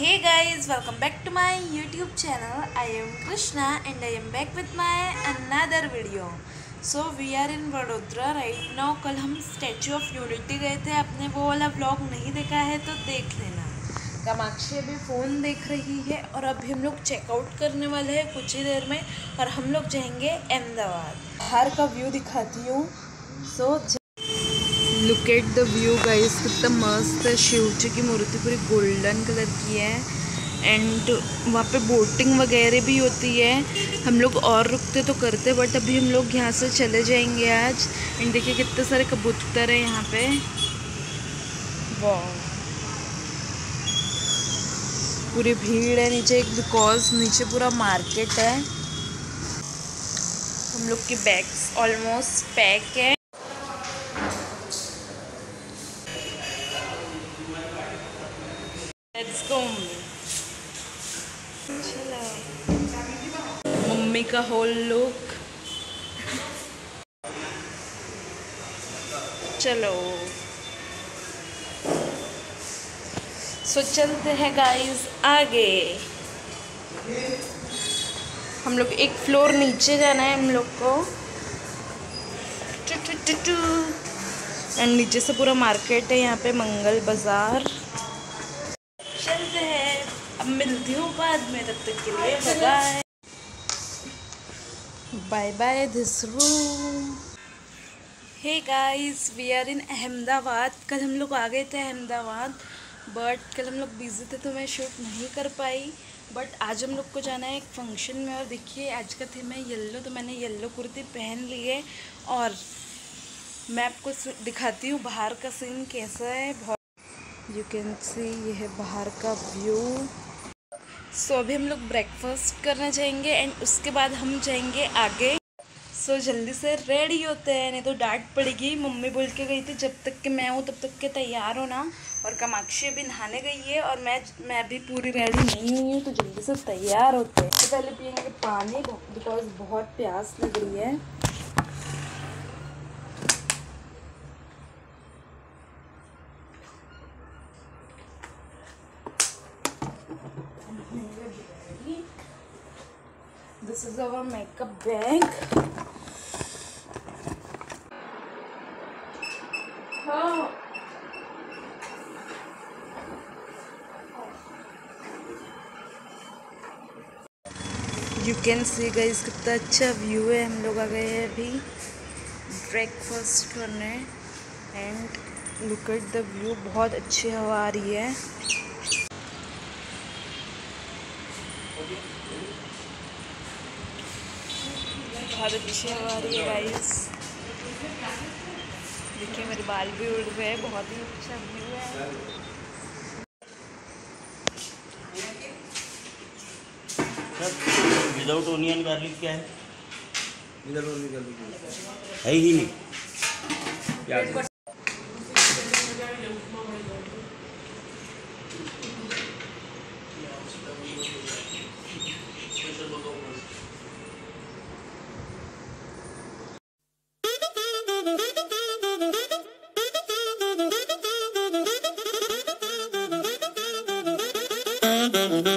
Hey guys, welcome back to my YouTube channel. I am Krishna and I am back with my another video. So we are in Vadodara right now. कल हम statue of unity गए थे आपने वो वाला vlog नहीं देखा है तो देख लेना कामाक्षी अभी फ़ोन देख रही है और अभी हम लोग चेकआउट करने वाले हैं कुछ ही देर में और हम लोग जाएँगे अहमदाबाद बाहर का व्यू दिखाती हूँ so look at the view guys कितना मस्त है शिव जी की मूर्ति पूरी गोल्डन कलर की है. एंड वहाँ पे बोटिंग वगैरह भी होती है. हम लोग और रुकते तो करते बट अभी हम लोग यहाँ से चले जाएँगे आज. एंड देखिए कितने सारे कबूतर हैं यहाँ पे. वाह पूरी भीड़ है नीचे, एक बिकॉज़ नीचे पूरा मार्केट है. हम लोग की बैग्स ऑलमोस्ट पैक है. गो मम्मी का होल लुक चलो। सो चलते हैं गाइस आगे। हम लोग एक फ्लोर नीचे जाना है हम लोग को। टू टू टू एंड नीचे से पूरा मार्केट है, यहाँ पे मंगल बाज़ार। मिलती हूँ बाद में तब तक के लिए bye bye bye this room hey guys we are in Ahmedabad कल हम लोग आ गए थे अहमदाबाद बट कल हम लोग बिज़ी थे तो मैं शूट नहीं कर पाई। बट आज हम लोग को जाना है एक फ़ंक्शन में और देखिए आज का थीम है येल्लो तो मैंने येल्लो कुर्ती पहन ली है और मैं आपको दिखाती हूँ बाहर का सीन कैसा है। बहुत यू कैन सी ये है बाहर का व्यू सो so, अभी हम लोग ब्रेकफास्ट करने जाएँगे एंड उसके बाद हम जाएँगे आगे। सो so, जल्दी से रेडी होते हैं नहीं तो डांट पड़ेगी। मम्मी बोल के गई थी जब तक कि मैं हूँ तब तक के तैयार होना और कामाक्षी अभी नहाने गई है और मैं मैं भी पूरी रेडी नहीं हुई हूँ तो जल्दी से तैयार होते हैं। तो पहले पियेंगे पानी बिकॉज़ बहुत प्यास लग रही है। This is our makeup. You can see guys कितना अच्छा व्यू है। हम लोग आ गए हैं अभी ब्रेकफास्ट करने। And look at the view बहुत अच्छी हवा आ रही है। बहुत अच्छी हवा आ रही है गाइस देखिए मेरे बाल भी उड़ रहे हैं बहुत ही अच्छा व्यू है। विदाउट ओनियन गार्लिक क्या है? इधर और निकल लीजिए है ही नहीं। मैं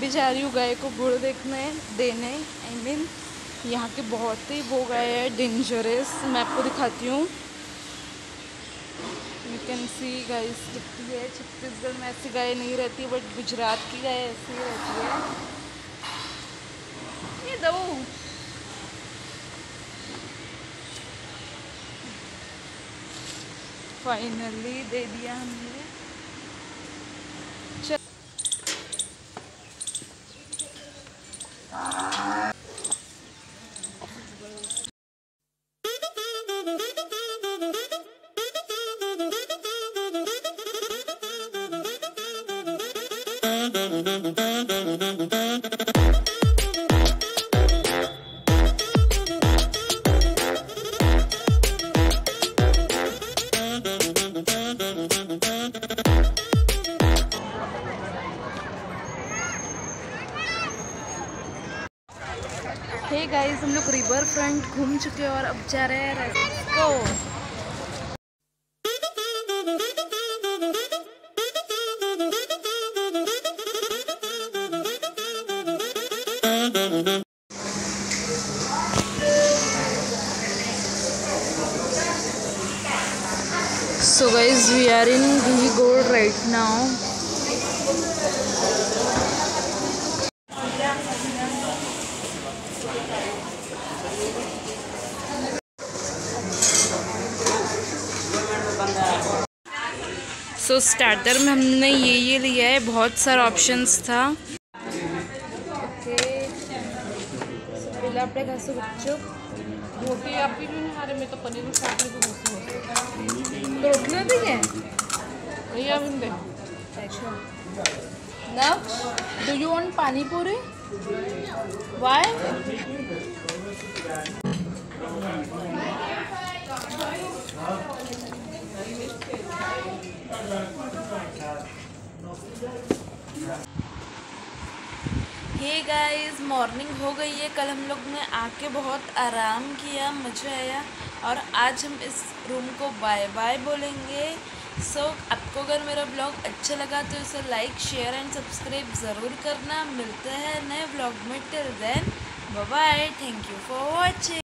भी जा रही हूँ गाय को गुड़ देखने देने आई I मीन mean, यहाँ के बहुत ही वो गाय है डेंजरस मैं आपको दिखाती हूँ। यू कैन सी गाइस कितनी है, छत्तीसगढ़ में ऐसी गाय नहीं रहती बट गुजरात की गाय ऐसी रहती है। ये दो फाइनली दे दिया हमने। हे hey गाइस हम लोग रिवर फ्रंट घूम चुके हैं और अब जा रहे हैं रास्को So guys, we are in Vihigod right now. So so, starter में हमने ये ये लिया है बहुत सारा ऑप्शंस था। रोटी आप भी नहीं खा रहे मैं तो पनीर भी खा रही हूँ तो रोटी में है नहीं आप हिंदे अच्छा Now, do you want pani puri? Why? Thank you. Hey guys morning हो गई है। कल हम लोग ने आके बहुत आराम किया मज़ा आया। और आज हम इस रूम को बाय बाय बोलेंगे। सो so, आपको अगर मेरा ब्लॉग अच्छा लगा तो इसे लाइक शेयर एंड सब्सक्राइब ज़रूर करना। मिलते हैं नए ब्लॉग में। Till then bye thank you for watching